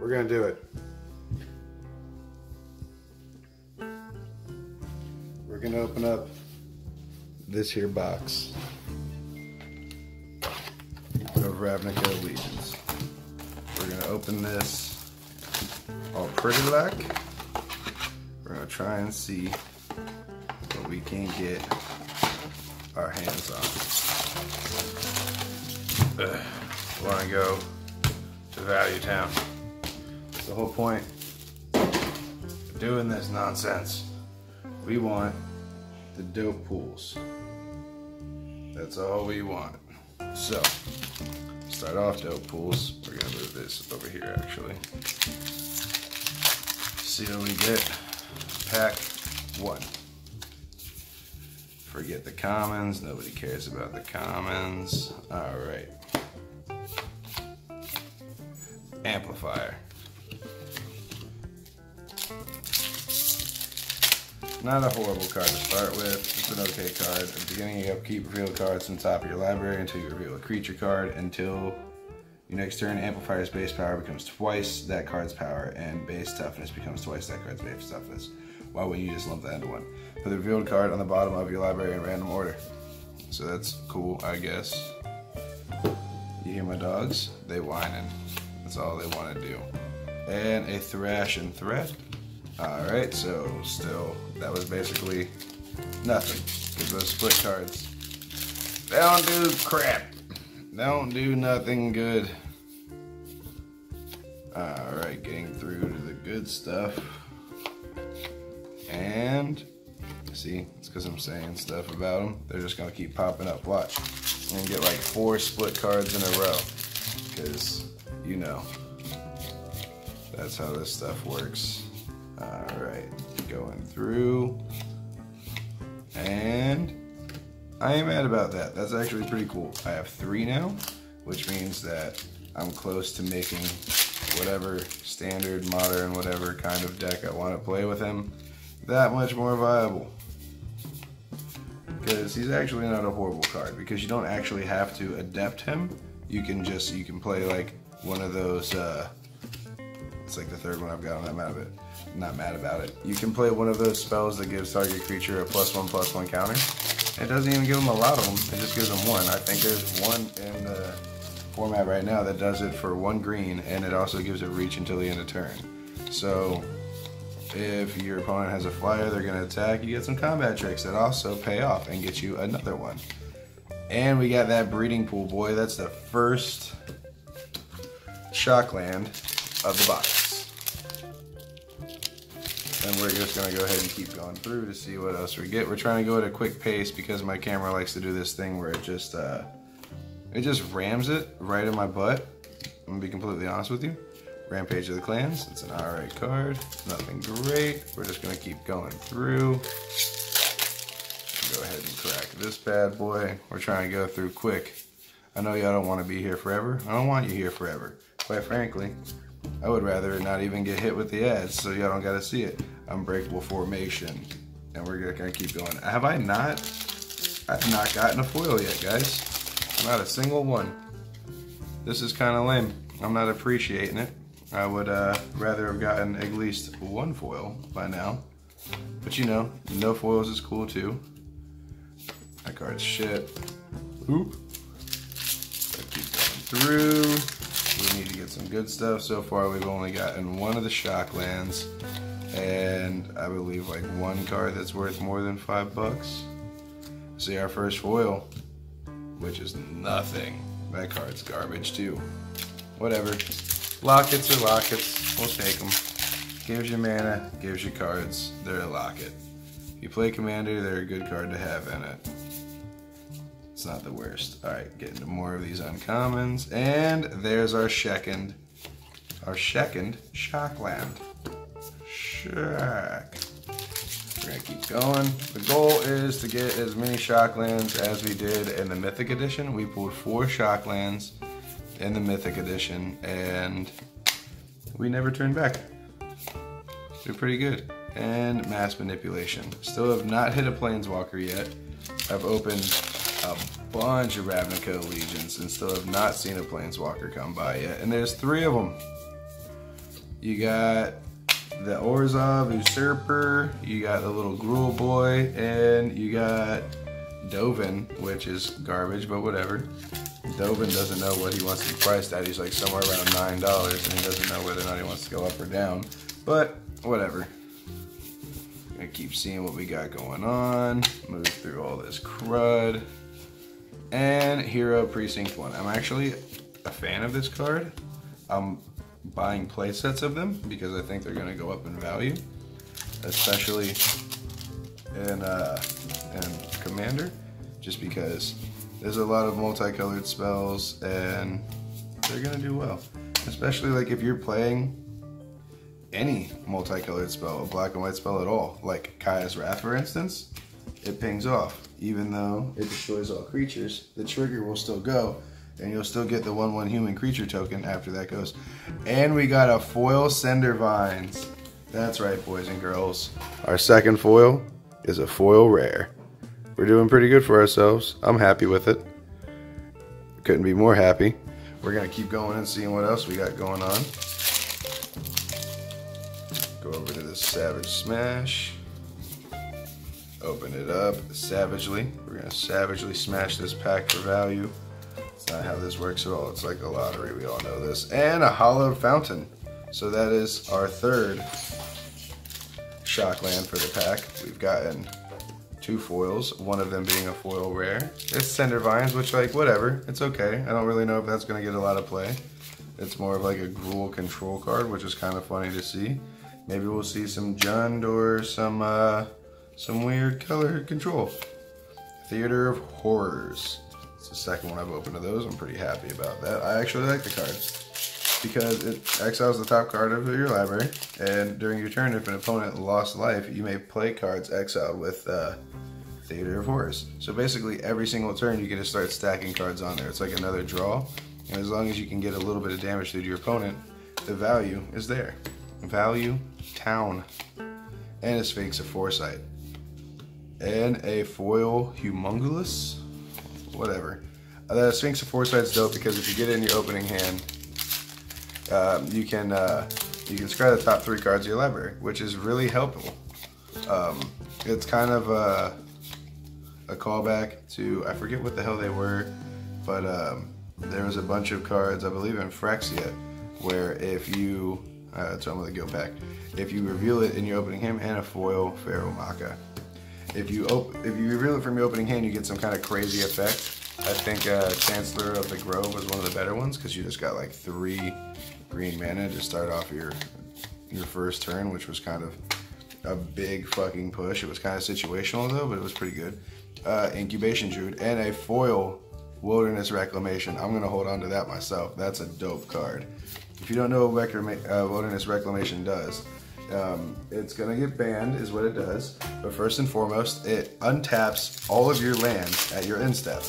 We're gonna do it. We're gonna open up this here box of Ravnica Allegiance. We're gonna open this all pretty like. We're gonna try and see what we can get our hands on. Ugh, wanna go to Value Town. The whole point of doing this nonsense. We want the dope pools. That's all we want. So, start off dope pools. We're gonna move this over here actually. See what we get. Pack one. Forget the commons. Nobody cares about the commons. All right. Amplifier. Not a horrible card to start with. It's an okay card. At the beginning, you upkeep reveal cards from top of your library until you reveal a creature card. Until your next turn, Amplifier's base power becomes twice that card's power, and base toughness becomes twice that card's base toughness. Why wouldn't you just lump that into one? Put the revealed card on the bottom of your library in random order. So that's cool, I guess. You hear my dogs? They whining. That's all they want to do. And a thrash and Threat. Alright, so still, that was basically nothing. Because those split cards, they don't do crap. They don't do nothing good. Alright, getting through to the good stuff. And, see, it's because I'm saying stuff about them. They're just going to keep popping up. Watch. And get like four split cards in a row. Because, you know, that's how this stuff works. Alright, going through. And I am mad about that. That's actually pretty cool. I have three now, which means that I'm close to making whatever standard, modern, whatever kind of deck I want to play with him that much more viable. Because he's actually not a horrible card because you don't actually have to adapt him. You can just, you can play like one of those, uh, it's like the third one I've got, I'm not of it. Not mad about it. You can play one of those spells that gives target creature a plus one plus one counter. It doesn't even give them a lot of them, it just gives them one. I think there's one in the format right now that does it for one green and it also gives it reach until the end of turn. So if your opponent has a flyer, they're gonna attack, you get some combat tricks that also pay off and get you another one. And we got that breeding pool, boy. That's the first shockland of the box. And we're just gonna go ahead and keep going through to see what else we get. We're trying to go at a quick pace because my camera likes to do this thing where it just uh, it just rams it right in my butt. I'm gonna be completely honest with you. Rampage of the Clans, it's an alright card, nothing great. We're just gonna keep going through. Go ahead and crack this bad boy. We're trying to go through quick. I know y'all don't wanna be here forever. I don't want you here forever. Quite frankly, I would rather not even get hit with the ads so y'all don't gotta see it. Unbreakable Formation. And we're gonna keep going. Have I not? I've not gotten a foil yet, guys. Not a single one. This is kind of lame. I'm not appreciating it. I would uh, rather have gotten at least one foil by now. But you know, no foils is cool too. That card's shit. Oop. Keep going through. We need to get some good stuff. So far, we've only gotten one of the Shocklands, and I believe like one card that's worth more than five bucks. See our first foil, which is nothing. That card's garbage too. Whatever. Lockets are lockets. We'll take them. Gives you mana, gives you cards. They're a locket. If you play Commander, they're a good card to have in it. It's not the worst. Alright, get into more of these uncommons. And there's our second, our second Shockland. Shock. We're gonna keep going. The goal is to get as many Shocklands as we did in the Mythic Edition. We pulled four Shocklands in the Mythic Edition, and we never turned back. They're pretty good. And Mass Manipulation. Still have not hit a Planeswalker yet. I've opened a bunch of Ravnica Allegiance and still have not seen a Planeswalker come by yet. And there's three of them. You got the Orzhov Usurper, you got the little Gruul Boy, and you got Dovin, which is garbage, but whatever. Dovin doesn't know what he wants to be priced at. He's like somewhere around nine dollars, and he doesn't know whether or not he wants to go up or down. But whatever. Gonna keep seeing what we got going on. Move through all this crud. And Hero Precinct One. I'm actually a fan of this card. I'm buying play sets of them because I think they're gonna go up in value, especially in uh, in Commander, just because there's a lot of multicolored spells and they're gonna do well. Especially like if you're playing any multicolored spell, a black and white spell at all, like Kaya's Wrath for instance, it pings off. Even though it destroys all creatures, the trigger will still go and you'll still get the 1-1 human creature token after that goes. And we got a foil Cinder Vines. That's right, boys and girls. Our second foil is a foil rare. We're doing pretty good for ourselves. I'm happy with it. Couldn't be more happy. We're gonna keep going and seeing what else we got going on. Go over to the Savage Smash. Open it up savagely. We're gonna savagely smash this pack for value. It's not how this works at all. It's like a lottery, we all know this. And a Hallowed Fountain. So that is our third shock land for the pack. We've gotten two foils, one of them being a foil rare. It's Cinder Vines, which like, whatever, it's okay. I don't really know if that's gonna get a lot of play. It's more of like a Gruul control card, which is kind of funny to see. Maybe we'll see some Jund or some uh, some weird color control. Theater of Horrors. It's the second one I've opened of those. I'm pretty happy about that. I actually like the cards because it exiles the top card of your library, and during your turn, if an opponent lost life, you may play cards exiled with uh, Theater of Horrors. So basically, every single turn, you get to start stacking cards on there. It's like another draw, and as long as you can get a little bit of damage through to your opponent, the value is there. Value, Town, and a Sphinx of Foresight. And a foil Homunculus, whatever. Uh, the Sphinx of Foresight's dope because if you get it in your opening hand, um, you can uh, you can scry the top three cards of your library, which is really helpful. Um, it's kind of a, a, callback to I forget what the hell they were, but um, there was a bunch of cards I believe in Phyrexia where if you uh, so I'm gonna go back. If you reveal it in your opening hand and a foil Pharaoh Macha. If you if you reveal it from your opening hand, you get some kind of crazy effect. I think uh, Chancellor of the Grove was one of the better ones because you just got like three green mana to start off your your first turn, which was kind of a big fucking push. It was kind of situational though, but it was pretty good. Uh, Incubation Druid and a foil Wilderness Reclamation. I'm gonna hold on to that myself. That's a dope card. If you don't know what uh, Wilderness Reclamation does, um, it's gonna get banned is what it does. But first and foremost, it untaps all of your lands at your end step.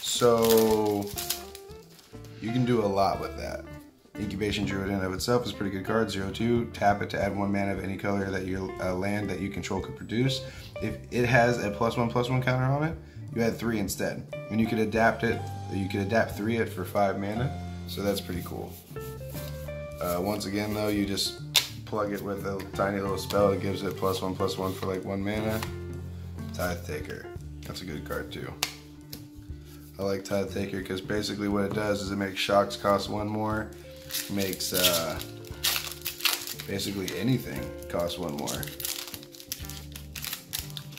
So you can do a lot with that. Incubation Druid in and of itself is a pretty good card. 0-2, tap it to add one mana of any color that your uh, land that you control could produce. If it has a plus one plus one counter on it, you add three instead. And you could adapt it, you could adapt three it for five mana, so that's pretty cool. Uh, once again though, you just plug it with a tiny little spell that gives it plus one plus one for like one mana. Tithe Taker, that's a good card too. I like Tithe Taker because basically what it does is it makes shocks cost one more, makes uh, basically anything cost one more.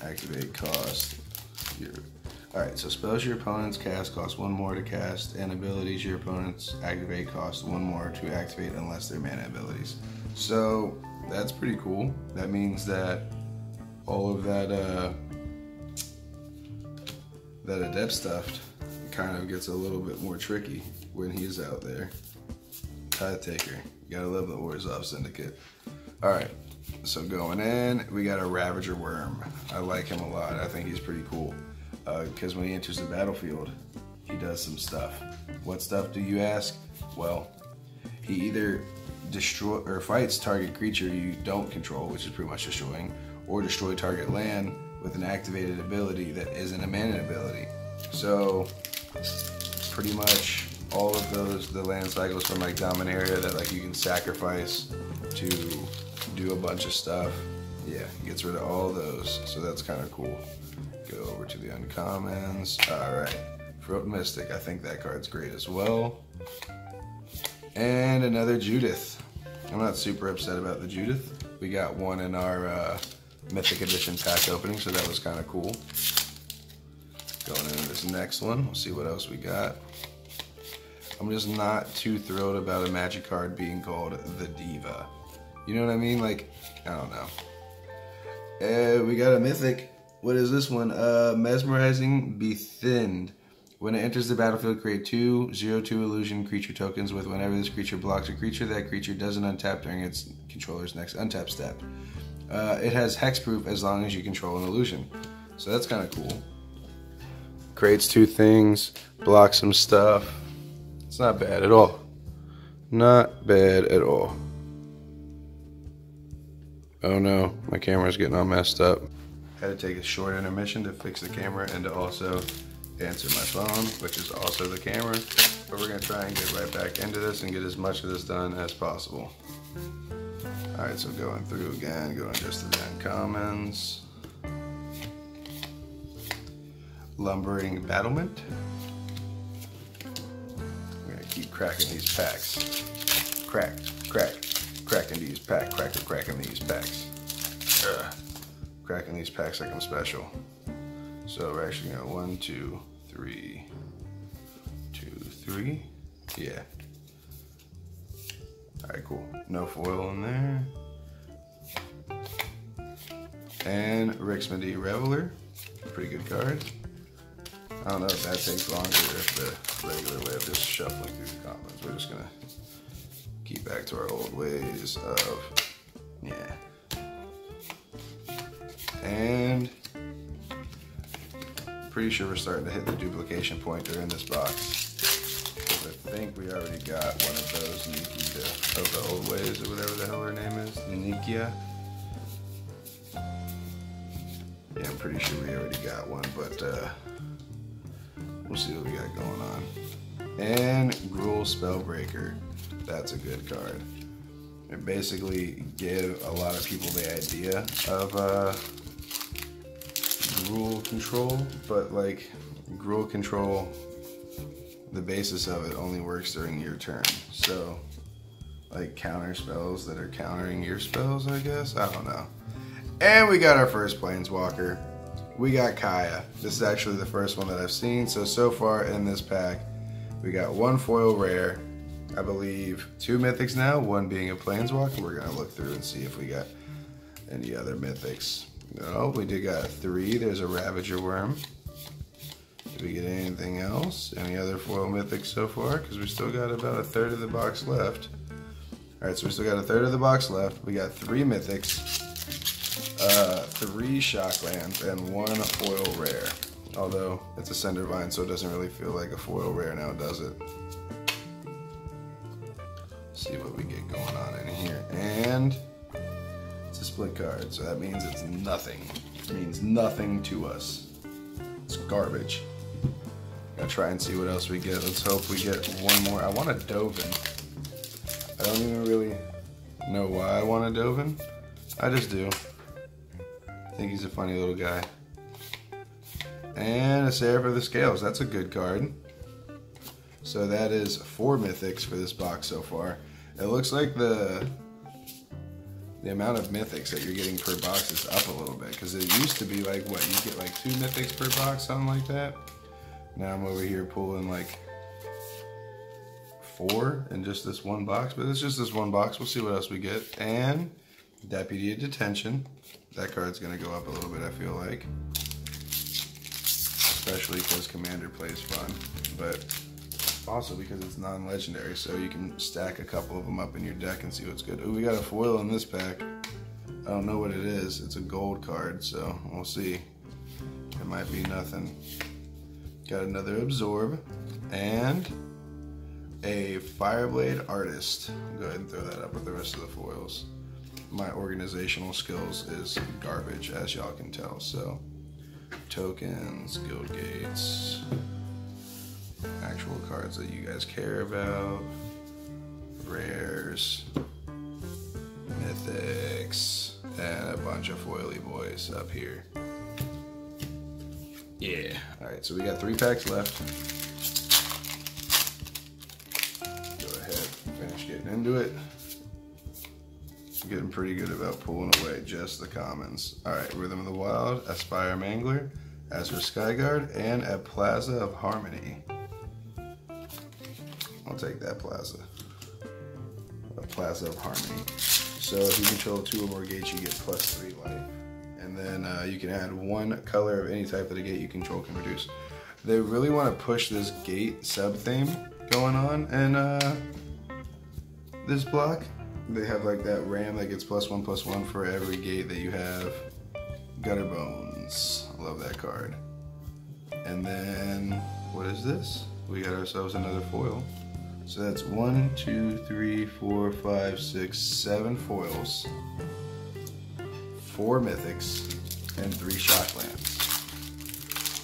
Activate cost. Alright, so spells your opponents cast cost one more to cast, and abilities your opponents activate cost one more to activate unless they're mana abilities. So that's pretty cool. That means that all of that uh, that adapt stuff kind of gets a little bit more tricky when he's out there. Tithe Taker. You gotta love the Orzhov Syndicate. Alright, so going in, we got a Ravager Wurm. I like him a lot. I think he's pretty cool. Because uh, when he enters the battlefield, he does some stuff. What stuff do you ask? Well, he either destroy or fights target creature you don't control, which is pretty much destroying, or destroy target land with an activated ability that isn't a mana ability. So pretty much all of those the land cycles from like Dominaria that like you can sacrifice to do a bunch of stuff. Yeah, gets rid of all those, so that's kind of cool. Go over to the uncommons. All right, Frilled Mystic. I think that card's great as well. And another Judith. I'm not super upset about the Judith. We got one in our uh, Mythic Edition pack opening, so that was kind of cool. Going into this next one, we'll see what else we got. I'm just not too thrilled about a Magic card being called the Diva. You know what I mean? Like, I don't know. Uh, we got a Mythic. What is this one? Uh, Mesmerizing Benthid. When it enters the battlefield, create two zero two illusion creature tokens with whenever this creature blocks a creature, that creature doesn't untap during its controller's next untap step. Uh, it has hexproof as long as you control an illusion. So that's kind of cool. Creates two things, blocks some stuff. It's not bad at all. Not bad at all. Oh no, my camera's getting all messed up. Had to take a short intermission to fix the camera and to also answer my phone, which is also the camera. But we're gonna try and get right back into this and get as much of this done as possible. All right, so going through again, going just to the uncommons. Lumbering Battlement. We're gonna keep cracking these packs. Crack, crack, cracking these packs, cracker, cracking these packs. Cracking these packs like I'm special. So we're actually gonna one, two, three, two, three. Yeah. All right, cool. No foil in there. And Rix Maadi Reveler, pretty good card. I don't know if that takes longer if the regular way of just shuffling through the commons. We're just gonna keep back to our old ways of, yeah. And pretty sure we're starting to hit the duplication point there in this box. I think we already got one of those Nikita of the old ways or whatever the hell her name is. Nikya. Yeah, I'm pretty sure we already got one, but uh, we'll see what we got going on. And Gruul Spellbreaker. That's a good card. It basically gave a lot of people the idea of uh, Gruul control, but like Gruul control, the basis of it only works during your turn. So, like counter spells that are countering your spells, I guess. I don't know. And we got our first Planeswalker. We got Kaya. This is actually the first one that I've seen. So, so far in this pack, we got one foil rare, I believe two mythics now, one being a Planeswalker. We're to look through and see if we got any other mythics. No, we did got three. There's a Ravager Wurm. Did we get anything else? Any other foil mythics so far? Because we still got about a third of the box left. All right, so we still got a third of the box left. We got three mythics, uh, three shocklands, and one foil rare. Although it's a Cindervine, so it doesn't really feel like a foil rare now, does it? see what we get going on in here. And split card, so that means it's nothing. It means nothing to us. It's garbage. Gotta try and see what else we get. Let's hope we get one more. I want a Dovin. I don't even really know why I want a Dovin. I just do. I think he's a funny little guy. And a Seraph of the Scales. That's a good card. So that is four mythics for this box so far. It looks like the the amount of mythics that you're getting per box is up a little bit because it used to be like what you get like two mythics per box, something like that. Now I'm over here pulling like four in just this one box, but it's just this one box. We'll see what else we get. And Deputy of Detention. That card's gonna go up a little bit, I feel like. Especially because Commander plays fun, but also because it's non-legendary, so you can stack a couple of them up in your deck and see what's good. Ooh, we got a foil in this pack. I don't know what it is. It's a gold card, so we'll see. It might be nothing. Got another Absorb, and a Fireblade Artist. Go ahead and throw that up with the rest of the foils. My organizational skills is garbage, as y'all can tell, so tokens, guild gates, actual cards that you guys care about, rares, mythics, and a bunch of foily boys up here. Yeah. All right, so we got three packs left. Go ahead, finish getting into it. I'm Getting pretty good about pulling away just the commons. All right, Rhythm of the Wild, a Spire Mangler, Azorius Skyguard, and a Plaza of Harmony. Take that Plaza. A Plaza of Harmony. So if you control two or more gates, you get plus three life. And then uh, you can add one color of any type that a gate you control can produce. They really want to push this gate sub theme going on in uh, this block. They have like that ram that gets plus one plus one for every gate that you have. Gutter Bones. I love that card. And then, what is this? We got ourselves another foil. So that's one, two, three, four, five, six, seven foils, four mythics, and three shocklands.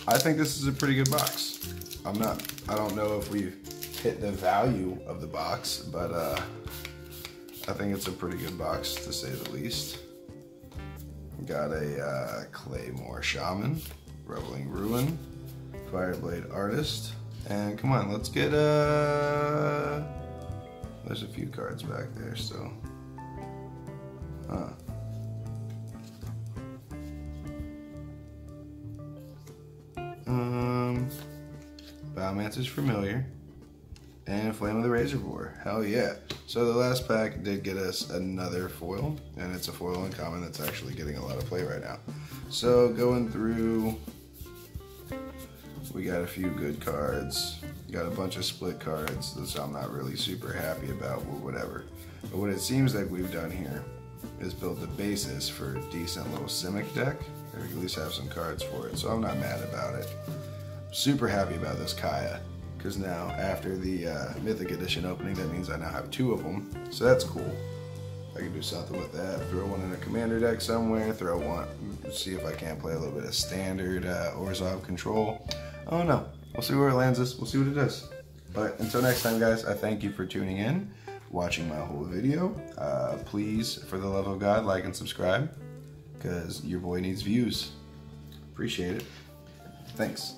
I think this is a pretty good box. I'm not, I don't know if we've hit the value of the box, but uh, I think it's a pretty good box to say the least. Got a uh, Clamor Shaman, Reveling Ruin, Fireblade Artist, and come on, let's get uh there's a few cards back there still. Huh. Um Biomancer's Familiar. And Flame of the Raze-Boar. Hell yeah. So the last pack did get us another foil, and it's a foil uncommon that's actually getting a lot of play right now. So going through we got a few good cards. Got a bunch of split cards that I'm not really super happy about or whatever. But what it seems like we've done here is build the basis for a decent little Simic deck. Or at least have some cards for it, so I'm not mad about it. Super happy about this Kaya, because now after the uh, Mythic Edition opening, that means I now have two of them, so that's cool. I can do something with that. Throw one in a commander deck somewhere, throw one, see if I can't play a little bit of standard uh, Orzhov control. Oh no, we'll see where it lands us. We'll see what it does. But until next time, guys, I thank you for tuning in, watching my whole video. Uh, please, for the love of God, like and subscribe, because your boy needs views. Appreciate it. Thanks.